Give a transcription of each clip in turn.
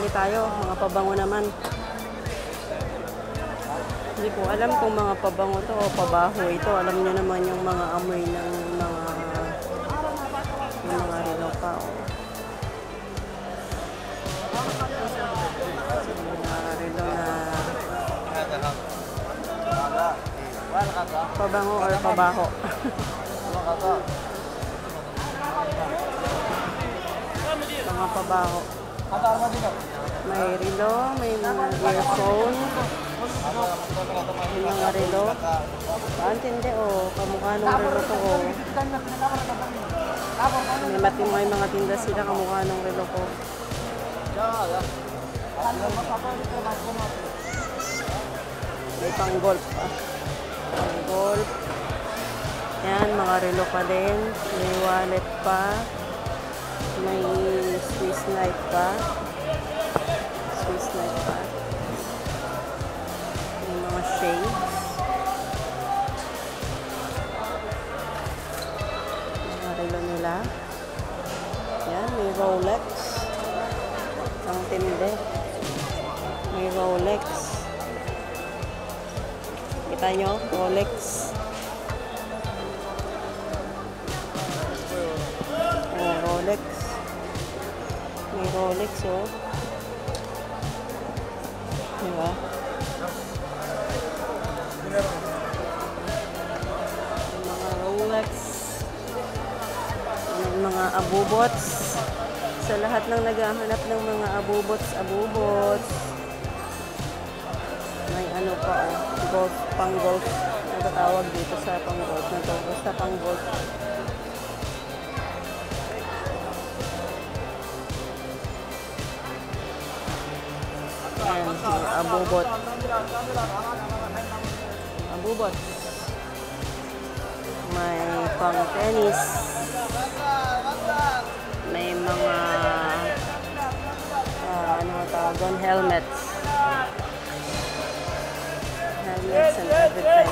ulit tayo. Mga pabango naman. Hindi ko alam kung mga pabango to o pabaho ito. Alam niyo naman yung mga amoy ng mga ng mga relo pa. Oh. Mga relo na pabango or pabaho. mga pabaho. May relo, may mga earphone, may mga relo. Paantindi oh, kamukha ng relo to oh. May mati may mga tinda sila kamukha ng relo ko. May pang golf pa. Pang golf. Yan, mga relo pa din. May wallet pa. May Swiss knife pa. Swiss knife pa. May mga shades. Mga nila. Yan, may Rolex. Ang tindi. May Rolex. Kita nyo? Rolex. Rolex. May Rolex, oh. Diba? May mga Rolex. May mga abubots. Sa lahat ng naghahanap ng mga abubots, abubots. May ano pa, oh. Golf, pang golf. Natatawag dito sa pang golf na to. Basta pang golf. Ayan, yung abubot. Abubot. May pang tennis. May mga ah, ano tawag doon, helmets. Helmets and everything.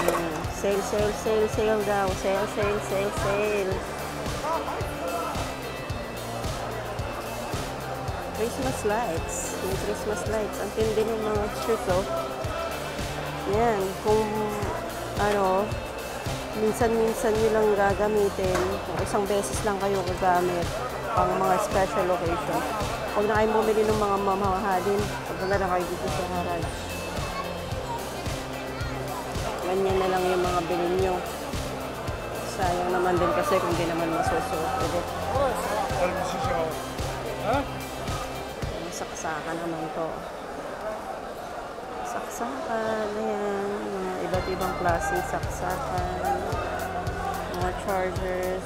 Hmm. Sale, sale, sale, sale daw. Sale, sale, sale, sale. Christmas lights. May Christmas lights. Ang tindi ng mga shoes, oh. Yan. Kung, ano, minsan-minsan nyo lang gagamitin. Isang beses lang kayo gagamit pang mga special occasion. Huwag na kayong bumili ng mga mamahalin. Huwag na kayo dito sa garage. Ganyan na lang yung mga bilhin nyo. Sayang naman din kasi kung di naman masusuot ulit. Saksakan naman to. Saksakan, ayan. Mga iba't ibang klaseng saksakan. Mga chargers.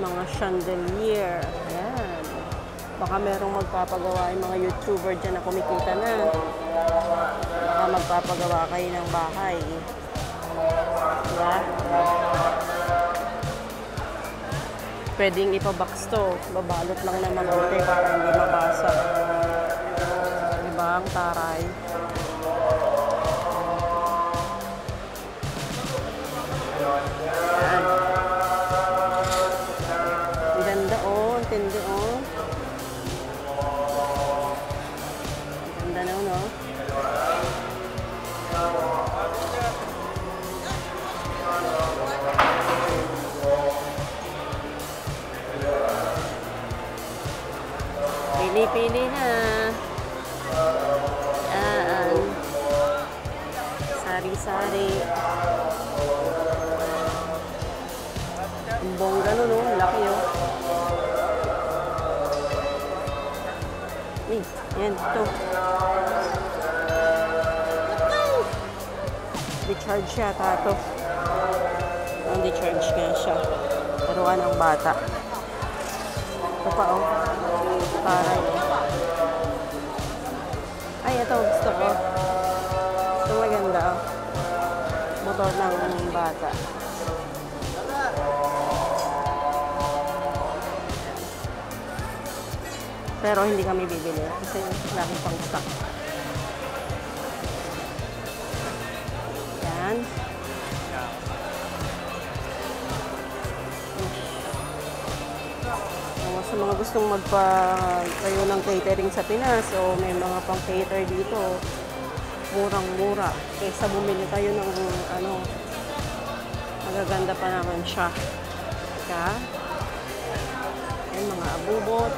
Mga chandelier. Ayan. Baka merong magpapagawa yung mga YouTuber dyan na kumikita na. Baka magpapagawa kayo ng bahay. Diba? Pwedeng ipabox to. Babalot lang na mabuti para hindi mabasa. Diba? Ang taray. Yan. Ang ganda oh. Ang tindi oh. Pili-pili na. Yan. Sari-sari. Ang bongga nun, oh. Ang Laki, oh. Eh, yan. Ito. Di-charge siya, tato. Ang di-charge nga siya. Taruan ng bata. Ito pa, oh. Para Ay, ito. Gusto ko. Ito maganda, oh. Motor ng bata. Pero hindi kami bibili kasi laki pang stock. Yan. Sa mga gustong magpa kayo ng catering sa Pinas o may mga pang cater dito, murang-mura. Kaysa bumili kayo ng ano, magaganda pa naman siya. Ka? Ayan, mga abubot.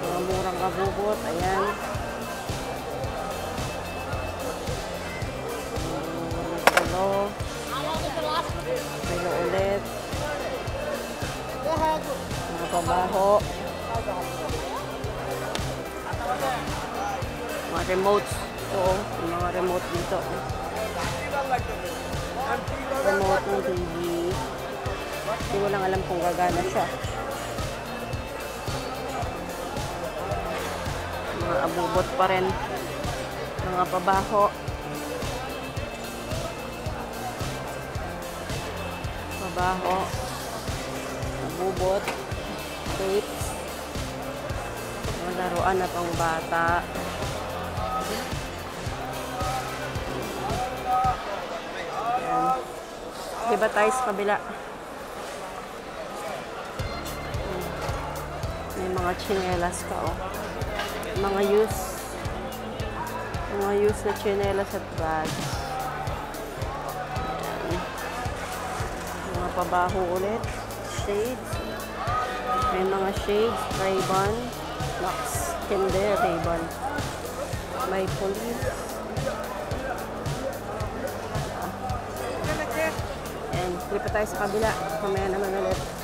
Mga murang abubot. Ayan. Mga pabaho. Mga remotes. Oo, mga remote dito. Remote ng TV. Hindi ko lang alam kung gagana siya. Mga abubot pa rin. Mga pabaho. Pabaho. Abubot. Tapes. Mga laruan na pang bata. Ayan. Diba tayo sa kabila? May mga chinelas ka, oh. Mga use. Mga use na chinelas at bags. Ayan. Mga pabaho ulit. Shades. May mga shades. Ray-Ban. Lux. Kinder. Ray-Ban. May police. Ayan, lipat tayo sa kabila. Mamaya naman ulit.